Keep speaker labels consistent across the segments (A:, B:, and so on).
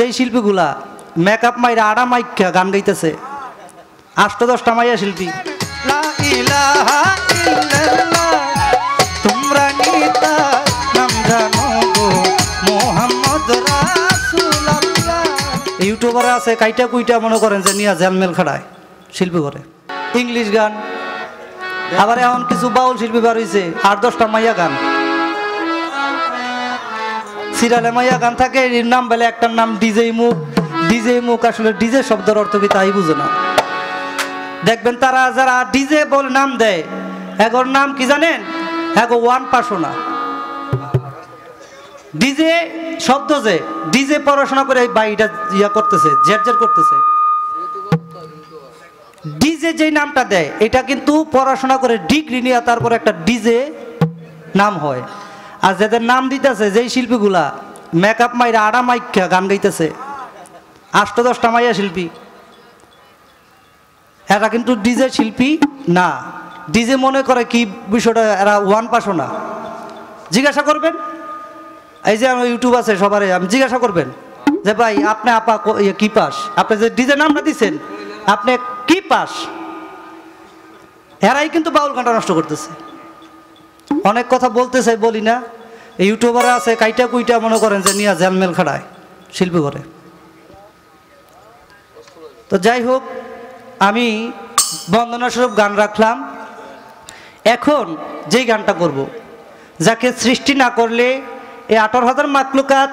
A: যেই শিল্পীগুলা মেকআপ মাইরা আড়া মাইকা গান গাইতেছে আষ্ট দশটা মাইয়া শিল্পী। তোমরা নিতা নাম জানো মোহাম্মদ। ইউটিউবার আছে কাইটা কুইটা মনে করেন যে নিয়ে জেলমেল খাড়ায় শিল্পী করে ইংলিশ গান আবার এখন কিছু বাউল শিল্পী বার হয়েছে আট দশটা মাইয়া গান। সিরিয়ালে মাইয়া গান থাকে, এর নাম বলে একটার নাম ডিজে মুখ। ডিজে মুখ আসলে ডিজে শব্দের অর্থ কি তাই বুঝে না। দেখবেন তারা যারা ডিজে বল নাম দেয়, এগোর নাম কি জানেন? এগো ওয়ান পাশোনা ডিজে শব্দ যে, ডিজে পড়াশোনা করে এই বাইটা ইয়া করতেছে জের জের করতেছে। ডিজে যেই নামটা দেয়, এটা কিন্তু পড়াশোনা করে ডিগ্রি নিয়ে তারপর একটা ডিজে নাম হয়। আর যাদের নাম দিতেছে, যেই শিল্পীগুলা মেকআপ মাইরা আড়া মাইকা গান গাইতেছে। আষ্ট দশটা মাইয়া শিল্পী। এরা কিন্তু ডিজে শিল্পী না। ডিজে মনে করে কি বিষয়টা, এরা ওয়ান পাশও না। জিজ্ঞাসা করবেন? এই যে আমার ইউটিউব আছে সবারই আমি জিজ্ঞাসা করবেন? যে ভাই, আপনি আপা ইয়ে কি পাস? আপনি যে ডিজে নামটা দিচ্ছেন আপনি কি পাস? এরাই কিন্তু বাউল গানটা নষ্ট করতেছে। অনেক কথা বলতে চাই, বলি না। এই ইউটিউবার আছে, কাইটা কুইটা মনে করেন যে নিয়ে জেলমেল খাড়ায়, শিল্পী করে তো যাই হোক, আমি বন্দনাস্বরূপ গান রাখলাম। এখন যেই গানটা করব, যাকে সৃষ্টি না করলে এই আঠারো হাজার মাকলুকাত,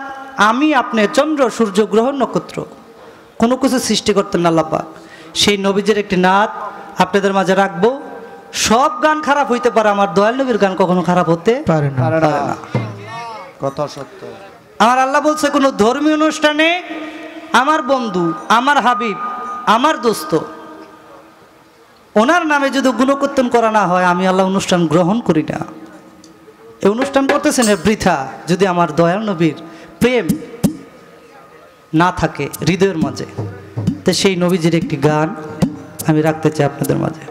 A: আমি আপনি চন্দ্র, সূর্য, গ্রহ, নক্ষত্র, কোনো কিছু সৃষ্টি করতেন না আল্লাপাক সেই নবীজের একটি নাদ আপনাদের মাঝে রাখব। সব গান খারাপ হইতে পারে আমার দয়াল নবীর গান কখনো খারাপ হতে
B: পারে না।
C: কথা সত্য।
A: আমার আল্লাহ বলছে কোনো ধর্মীয় অনুষ্ঠানে আমার বন্ধু আমার হাবিব আমার দোস্ত ওনার নামে যদি গুণকীর্তন করা না হয় আমি আল্লাহ অনুষ্ঠান গ্রহণ করি না। এই অনুষ্ঠান করতেছেন এ বৃথা যদি আমার দয়াল নবীর প্রেম না থাকে হৃদয়ের মাঝে। তো সেই নবীজির একটি গান আমি রাখতে চাই আপনাদের মাঝে।